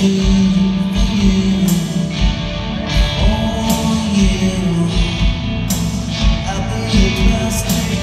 Trust me.